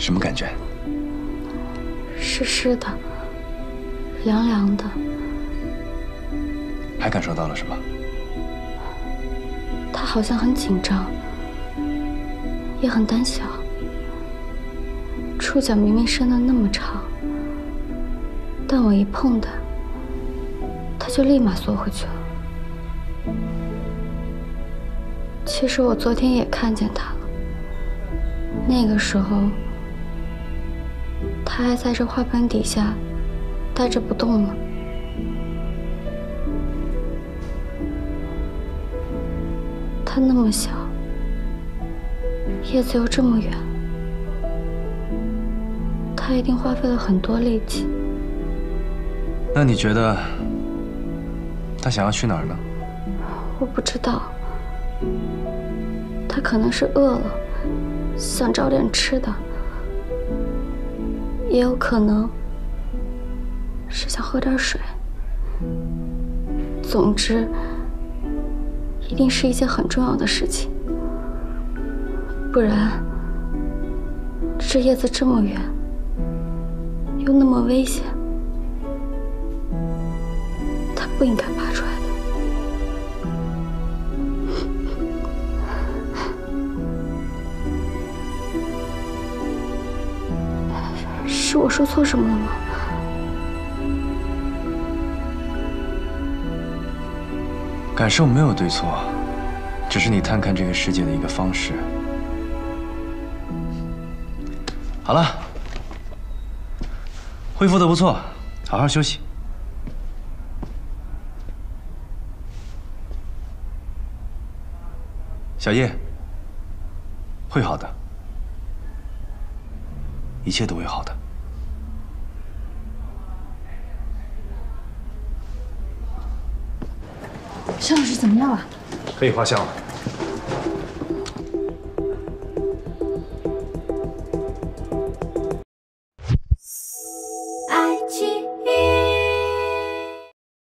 什么感觉？湿湿的，凉凉的。还感受到了什么？他好像很紧张，也很胆小。触角明明伸得那么长，但我一碰它，它就立马缩回去了。其实我昨天也看见他了，那个时候，它还在这花盆底下待着不动呢。他那么小，叶子又这么远，他一定花费了很多力气。那你觉得，他想要去哪儿呢？我不知道，他可能是饿了，想找点吃的，也有可能是想喝点水。总之。一定是一件很重要的事情，不然这叶子这么远，又那么危险，他不应该爬出来是我说错什么了吗？感受没有对错，只是你探看这个世界的一个方式。好了，恢复的不错，好好休息。小叶，会好的，一切都会好的。肖老师怎么样了？可以画像了。